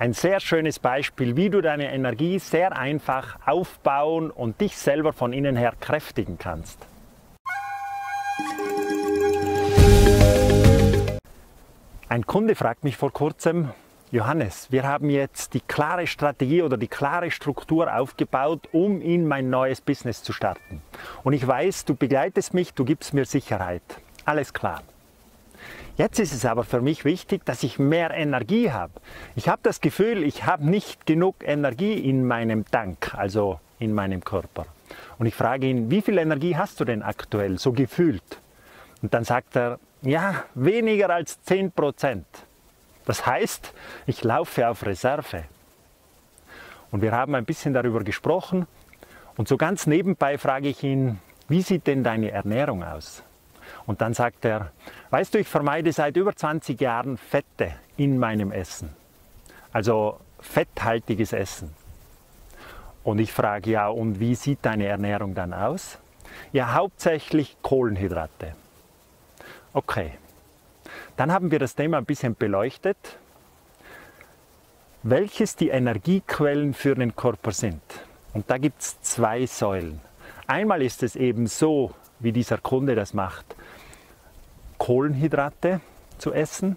Ein sehr schönes Beispiel, wie du deine Energie sehr einfach aufbauen und dich selber von innen her kräftigen kannst. Ein Kunde fragt mich vor kurzem, Johannes, wir haben jetzt die klare Strategie oder die klare Struktur aufgebaut, um in mein neues Business zu starten. Und ich weiß, du begleitest mich, du gibst mir Sicherheit. Alles klar. Jetzt ist es aber für mich wichtig, dass ich mehr Energie habe. Ich habe das Gefühl, ich habe nicht genug Energie in meinem Tank, also in meinem Körper. Und ich frage ihn, wie viel Energie hast du denn aktuell, so gefühlt? Und dann sagt er, ja, weniger als 10 Prozent. Das heißt, ich laufe auf Reserve. Und wir haben ein bisschen darüber gesprochen. Und so ganz nebenbei frage ich ihn, wie sieht denn deine Ernährung aus? Und dann sagt er, weißt du, ich vermeide seit über 20 Jahren Fette in meinem Essen. Also fetthaltiges Essen. Und ich frage, ja, und wie sieht deine Ernährung dann aus? Ja, hauptsächlich Kohlenhydrate. Okay, dann haben wir das Thema ein bisschen beleuchtet, welches die Energiequellen für den Körper sind. Und da gibt es zwei Säulen. Einmal ist es eben so, wie dieser Kunde das macht, Kohlenhydrate zu essen.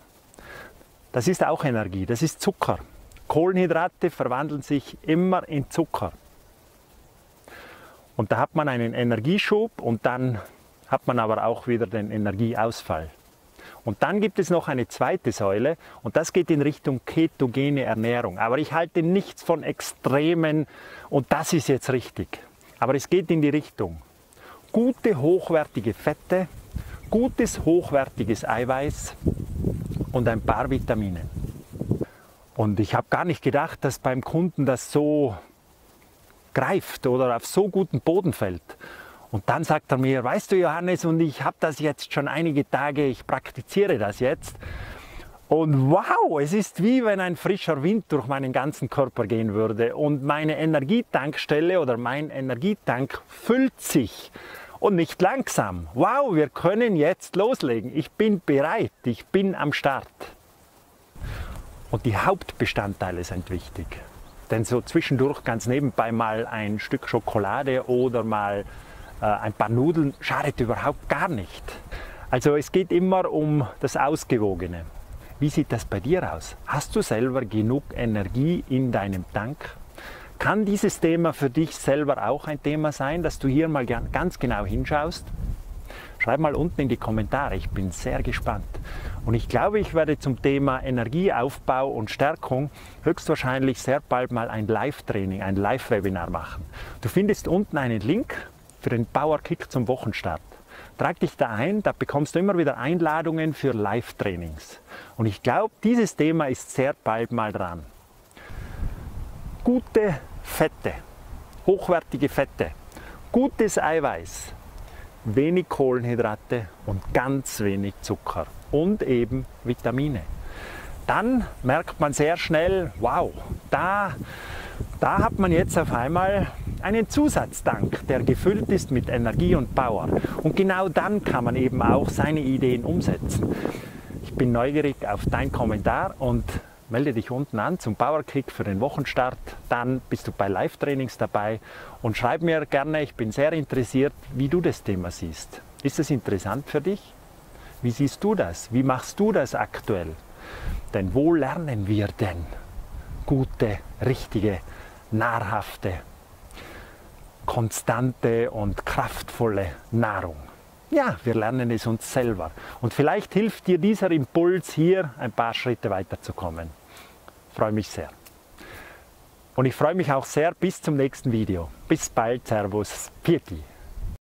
Das ist auch Energie, das ist Zucker. Kohlenhydrate verwandeln sich immer in Zucker. Und da hat man einen Energieschub und dann hat man aber auch wieder den Energieausfall. Und dann gibt es noch eine zweite Säule und das geht in Richtung ketogene Ernährung. Aber ich halte nichts von Extremen und das ist jetzt richtig. Aber es geht in die Richtung gute, hochwertige Fette, gutes, hochwertiges Eiweiß und ein paar Vitamine. Und ich habe gar nicht gedacht, dass beim Kunden das so greift oder auf so guten Boden fällt. Und dann sagt er mir, weißt du Johannes, und ich habe das jetzt schon einige Tage, ich praktiziere das jetzt. Und wow, es ist wie wenn ein frischer Wind durch meinen ganzen Körper gehen würde. Und meine Energietankstelle oder mein Energietank füllt sich. Und nicht langsam. Wow, wir können jetzt loslegen. Ich bin bereit. Ich bin am Start. Und die Hauptbestandteile sind wichtig. Denn so zwischendurch ganz nebenbei mal ein Stück Schokolade oder mal äh, ein paar Nudeln schadet überhaupt gar nicht. Also es geht immer um das Ausgewogene. Wie sieht das bei dir aus? Hast du selber genug Energie in deinem Tank? Kann dieses Thema für dich selber auch ein Thema sein, dass du hier mal ganz genau hinschaust? Schreib mal unten in die Kommentare, ich bin sehr gespannt. Und ich glaube, ich werde zum Thema Energieaufbau und Stärkung höchstwahrscheinlich sehr bald mal ein Live-Training, ein Live-Webinar machen. Du findest unten einen Link für den Power Kick zum Wochenstart. Trag dich da ein, da bekommst du immer wieder Einladungen für Live-Trainings. Und ich glaube, dieses Thema ist sehr bald mal dran. Gute Fette, hochwertige Fette, gutes Eiweiß, wenig Kohlenhydrate und ganz wenig Zucker und eben Vitamine. Dann merkt man sehr schnell, wow, da, da hat man jetzt auf einmal einen Zusatztank, der gefüllt ist mit Energie und Power. Und genau dann kann man eben auch seine Ideen umsetzen. Ich bin neugierig auf deinen Kommentar und melde dich unten an zum Powerkick für den Wochenstart. Dann bist du bei Live-Trainings dabei und schreib mir gerne, ich bin sehr interessiert, wie du das Thema siehst. Ist es interessant für dich? Wie siehst du das? Wie machst du das aktuell? Denn wo lernen wir denn gute, richtige, nahrhafte konstante und kraftvolle Nahrung. Ja, wir lernen es uns selber. Und vielleicht hilft dir dieser Impuls hier ein paar Schritte weiterzukommen. Freue mich sehr. Und ich freue mich auch sehr bis zum nächsten Video. Bis bald, Servus, Pieti.